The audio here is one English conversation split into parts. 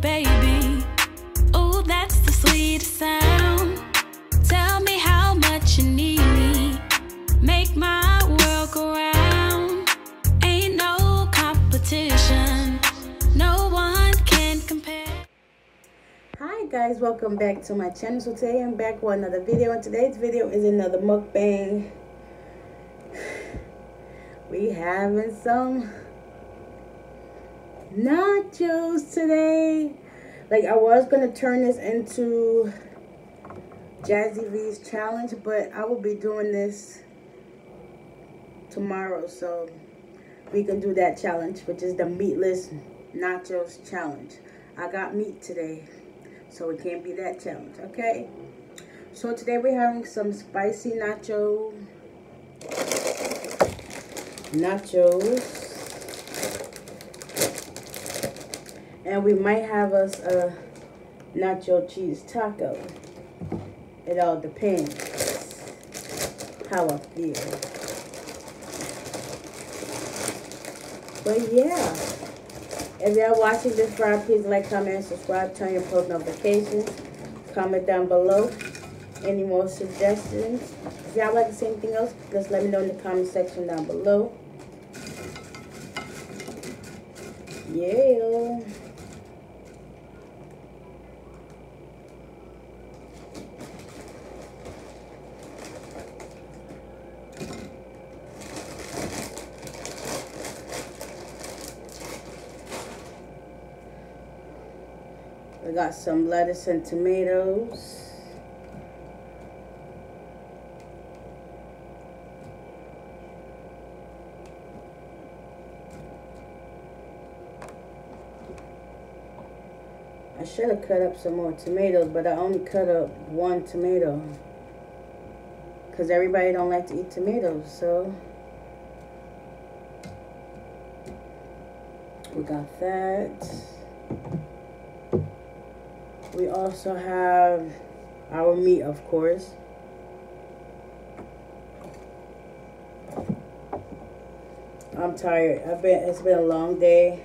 baby. Oh, that's the sweetest sound. Tell me how much you need me. Make my world go round. Ain't no competition. No one can compare. Hi guys, welcome back to my channel. So today I'm back with another video and today's video is another mukbang. We having some nachos today. Like I was gonna turn this into Jazzy V's challenge, but I will be doing this tomorrow, so we can do that challenge, which is the meatless nachos challenge. I got meat today, so it can't be that challenge, okay? So today we're having some spicy nacho nachos. And we might have us a nacho cheese taco. It all depends how I feel. But yeah, if y'all watching this vlog, please like, comment, subscribe, turn your post notifications, comment down below. Any more suggestions? If y'all like to see anything else, just let me know in the comment section down below. Yeah. Got some lettuce and tomatoes. I should have cut up some more tomatoes, but I only cut up one tomato. Because everybody don't like to eat tomatoes, so... We got that. We also have our meat, of course. I'm tired. I've been it's been a long day.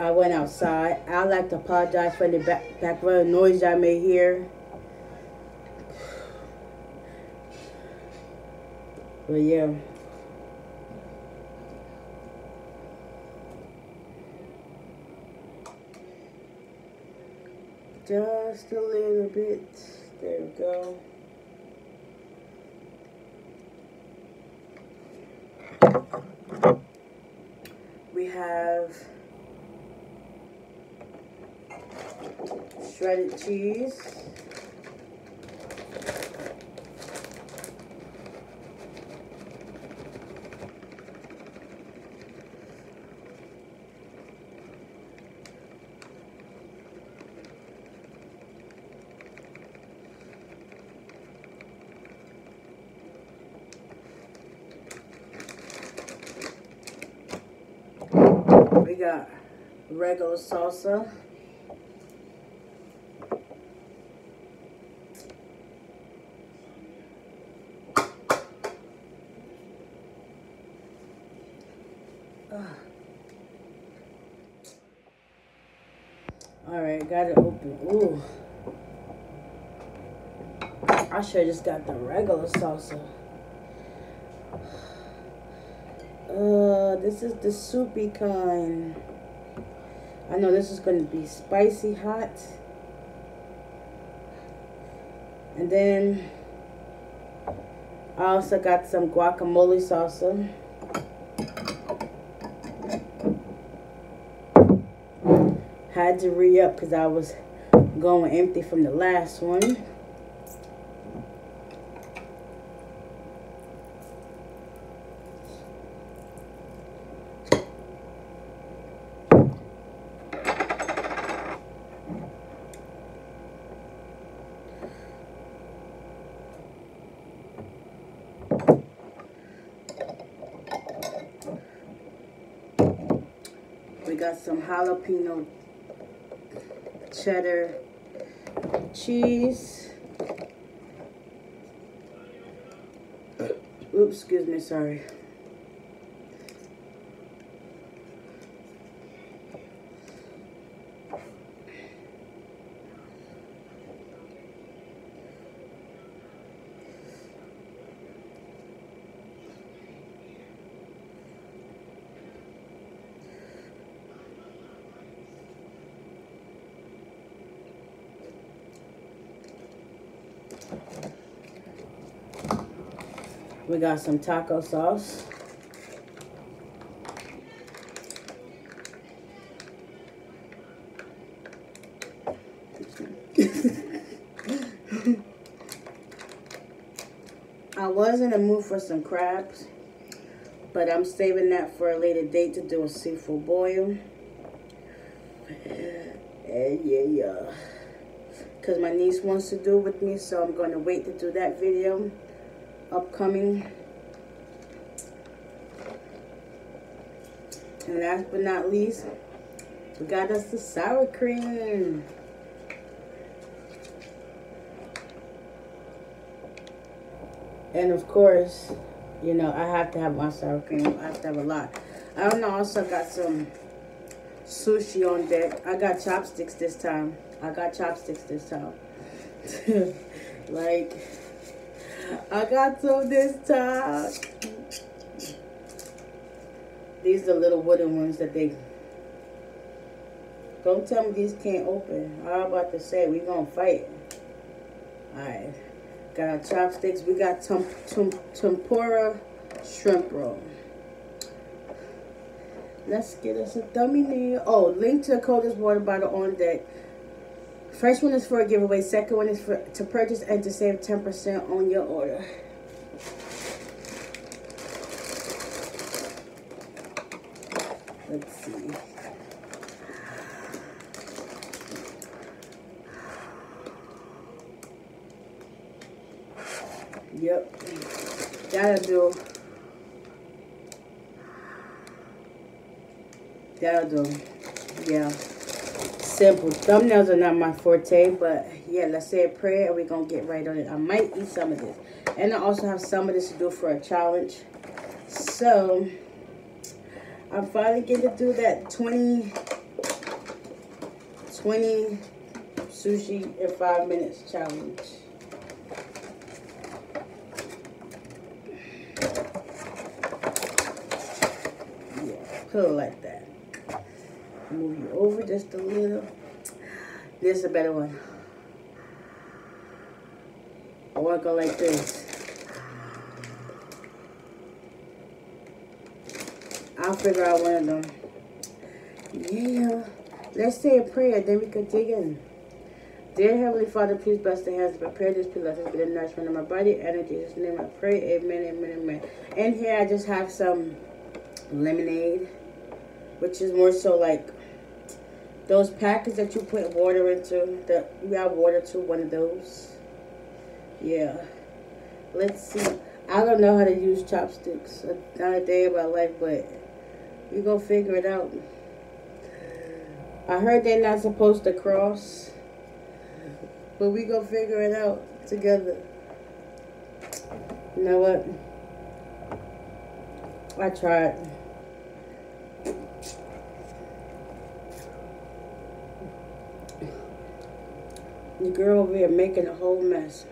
I went outside. I'd like to apologize for the back, background noise I may hear. But yeah. Just a little bit. There we go. We have shredded cheese. We got regular salsa. All right, got it open. Ooh. I should have just got the regular salsa. This is the soupy kind. I know this is going to be spicy hot. And then I also got some guacamole salsa. Had to re-up because I was going empty from the last one. We got some jalapeno cheddar cheese. Oops, excuse me, sorry. We got some taco sauce. I was in the mood for some crabs, but I'm saving that for a later date to do a seafood boil. And yeah, yeah. Because my niece wants to do it with me, so I'm going to wait to do that video. Upcoming. And last but not least, we got us the sour cream. And of course, you know, I have to have my sour cream. I have to have a lot. I don't know, also got some sushi on deck. I got chopsticks this time. I got chopsticks this time. like, I got some this time. These are the little wooden ones that they... Don't tell me these can't open. I'm about to say, we gonna fight. Alright. Got chopsticks. We got tem tem tempura shrimp roll. Let's get us a thumbnail. Oh, link to the coldest water bottle on deck. First one is for a giveaway. Second one is for to purchase and to save 10% on your order. Let's see. Yep. That'll do. That'll do. Yeah. Simple. Thumbnails are not my forte, but yeah, let's say a prayer and we're going to get right on it. I might eat some of this. And I also have some of this to do for a challenge. So, I'm finally getting to do that 20, 20 sushi in five minutes challenge. put it like that. Move you over just a little. This is a better one. Or go like this. I'll figure out one of them. Yeah. Let's say a prayer, then we can dig in. Dear Heavenly Father, please bless the hands to prepare this please let us be the nourishment of my body. And in Jesus' name I pray. Amen, amen, amen. And here I just have some lemonade, which is more so like those packets that you put water into, that you add water to, one of those. Yeah. Let's see. I don't know how to use chopsticks. Not a day of my life, but we gonna figure it out. I heard they're not supposed to cross, but we gonna figure it out together. You know what? I tried. The girl over here making a whole mess.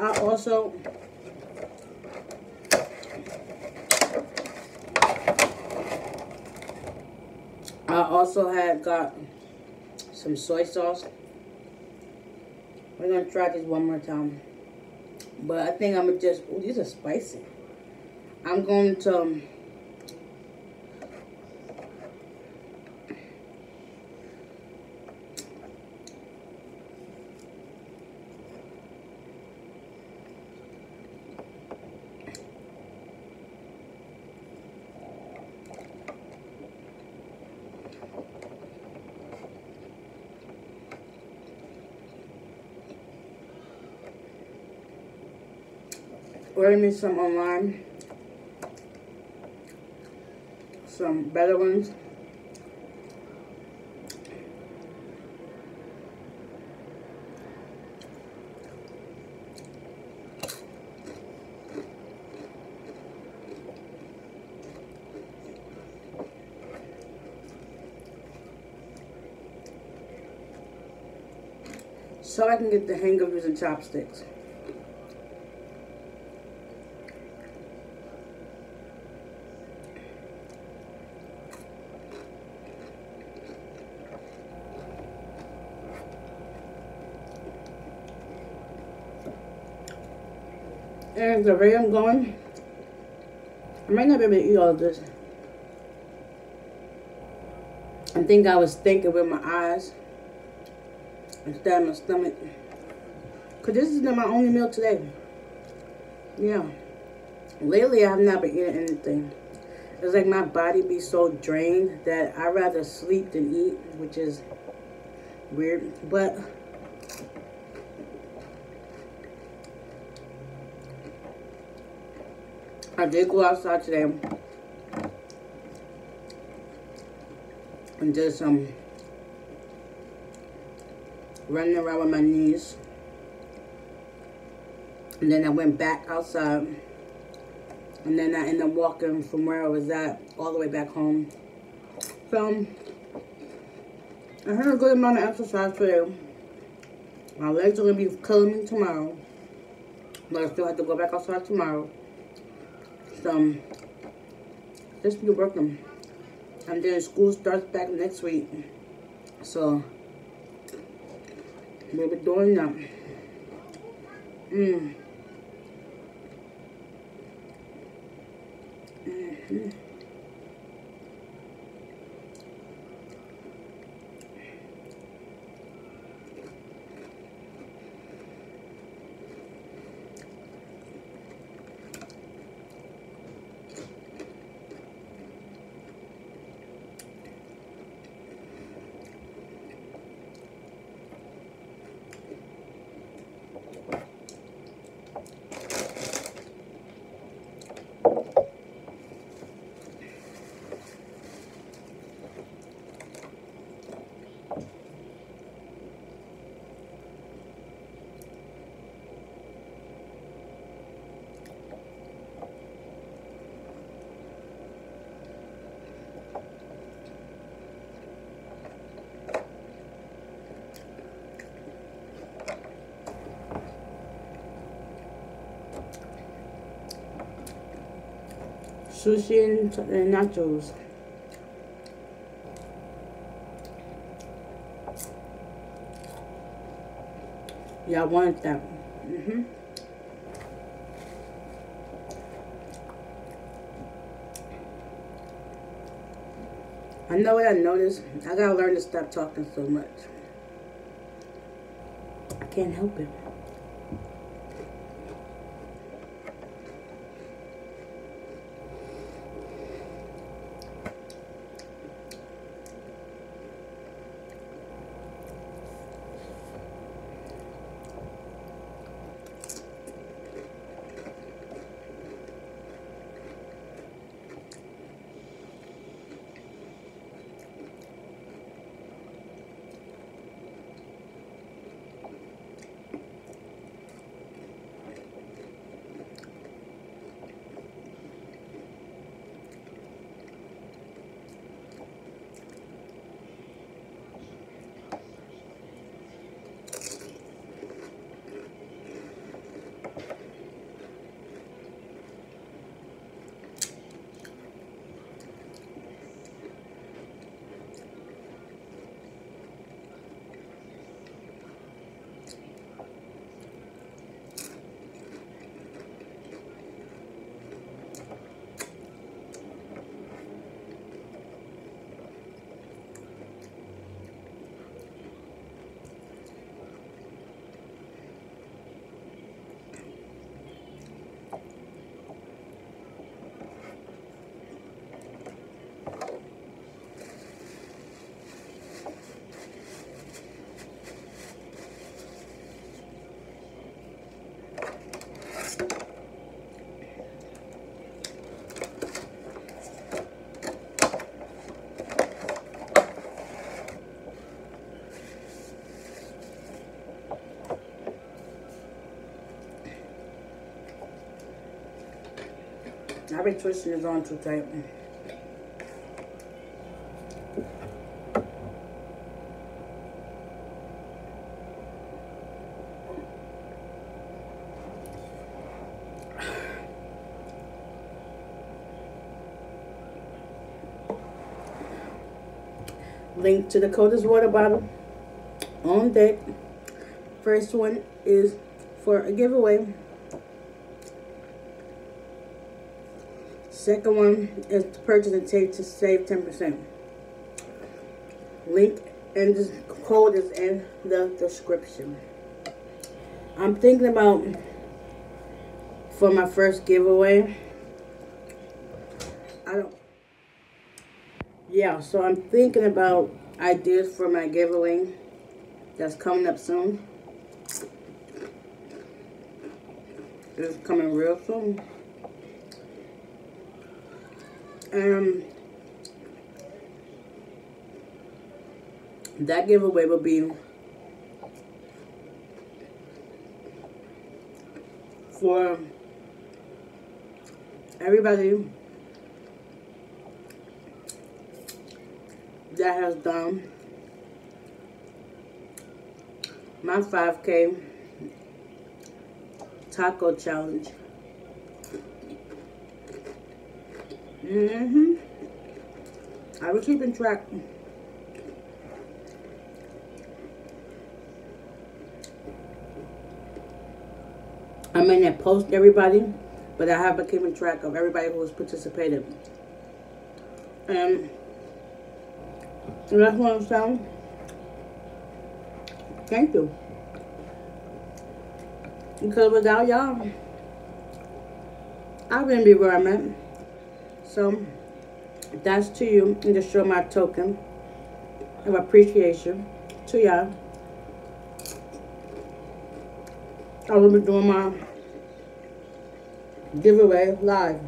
I also I also had got some soy sauce. We're gonna try this one more time. But I think I'm gonna just, oh, these are spicy. I'm going to um, ordered me some online. Some better ones. so I can get the hang of using chopsticks. Way I'm going, I might not be able to eat all of this. I think I was thinking with my eyes instead of my stomach. Because this is not my only meal today. Yeah. Lately, I have not been eating anything. It's like my body be so drained that i rather sleep than eat, which is weird. But I did go outside today and did some running around with my niece. And then I went back outside. And then I ended up walking from where I was at all the way back home. So, I had a good amount of exercise today. My legs are going to be killing me tomorrow. But I still have to go back outside tomorrow um, just be working. And then school starts back next week. So, we'll be doing that. Mm. Sushi and nachos. Yeah, I wanted that. Mm hmm I know what I noticed. I gotta learn to stop talking so much. I can't help it. I've been twisting this on too tight. Link to the coldest water bottle on deck. First one is for a giveaway. Second one is to purchase and take to save 10%. Link and the code is in the description. I'm thinking about for my first giveaway. I don't yeah, so I'm thinking about ideas for my giveaway that's coming up soon. It's coming real soon. Um, that giveaway will be for everybody that has done my 5K taco challenge. Mm-hmm. I was keeping track. I may not post everybody, but I have been keeping track of everybody who has participated. And that's what I'm saying. Thank you. Because without y'all, I wouldn't be where I'm at. So, that's to you. And just show my token of appreciation to y'all. I will be doing my giveaway live.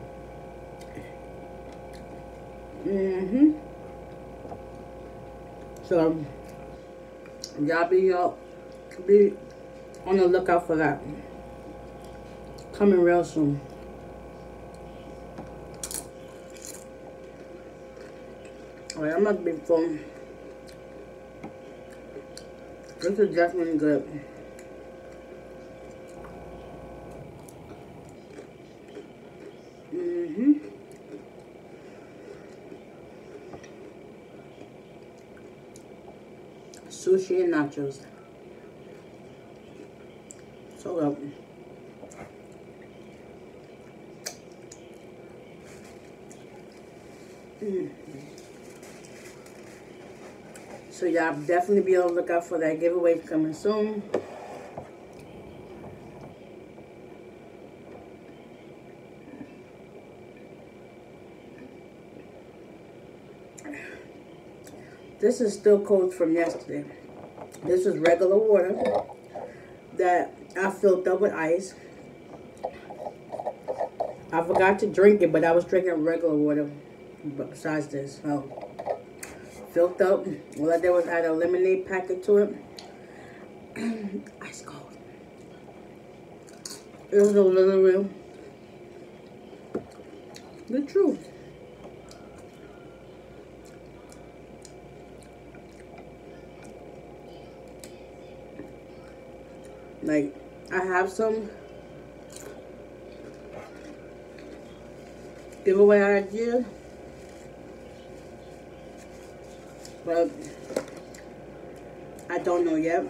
Mm-hmm. So, y'all be, uh, be on the lookout for that. Coming real soon. Alright, I'm not be fun. This is definitely good. Mm-hmm. Sushi and nachos. So good. Mm. So y'all definitely be on the lookout for that giveaway coming soon. This is still cold from yesterday. This is regular water that I filled up with ice. I forgot to drink it, but I was drinking regular water besides this. So, filled up. All I did was add a lemonade packet to it. ice cold. It was a little real. The truth. Like, I have some giveaway idea. But I don't know yet.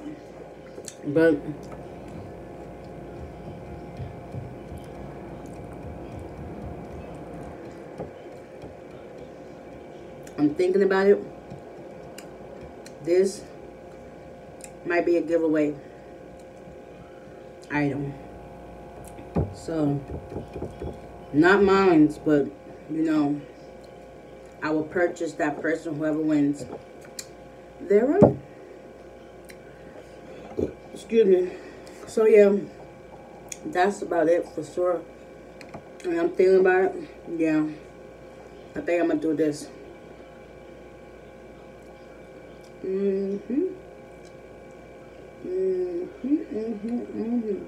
But I'm thinking about it. This might be a giveaway item. So, not mine, but you know, I will purchase that person, whoever wins, their own. Excuse me. So, yeah, that's about it for sure. And I'm thinking about it. Yeah, I think I'm to do this. Mm-hmm. Mm-hmm, mm-hmm, mm-hmm.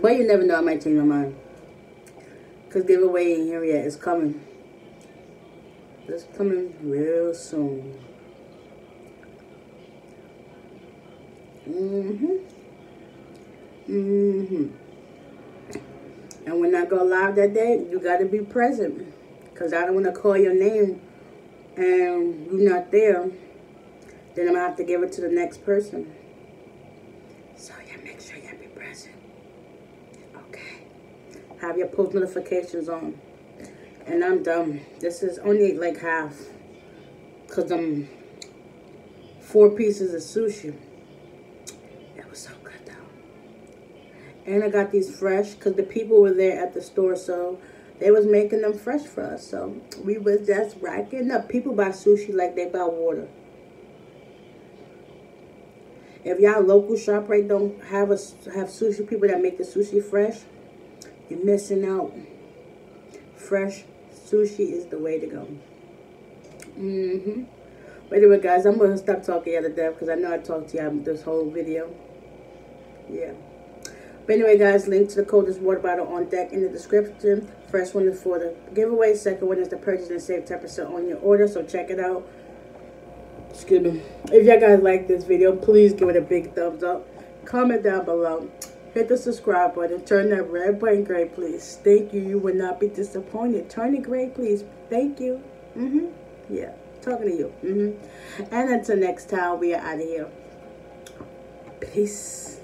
But you never know, I might change my mind. Because giveaway ain't here yet. It's coming. It's coming real soon. Mm-hmm. Mm-hmm. And when I go live that day, you got to be present. Because I don't want to call your name and you're not there, then I'm gonna have to give it to the next person. So yeah, make sure you be present. Okay. Have your post notifications on. And I'm done. This is only like half. Cause I'm four pieces of sushi. Was so good though. And I got these fresh because the people were there at the store, so they was making them fresh for us. So we was just racking up. People buy sushi like they buy water. If y'all local shop right don't have a have sushi people that make the sushi fresh, you're missing out. Fresh sushi is the way to go. Mm-hmm. But anyway, guys, I'm going to stop talking out of death because I know I talked to y'all this whole video. Yeah. But anyway, guys, link to the coldest water bottle on deck in the description. First one is for the giveaway. Second one is the purchase and save 10% on your order. So check it out. Excuse me. If y'all guys like this video, please give it a big thumbs up. Comment down below. Hit the subscribe button. Turn that red button gray, please. Thank you. You will not be disappointed. Turn it gray, please. Thank you. Mm-hmm. Yeah. Talking to you. Mm-hmm. And until next time, we are out of here. Peace.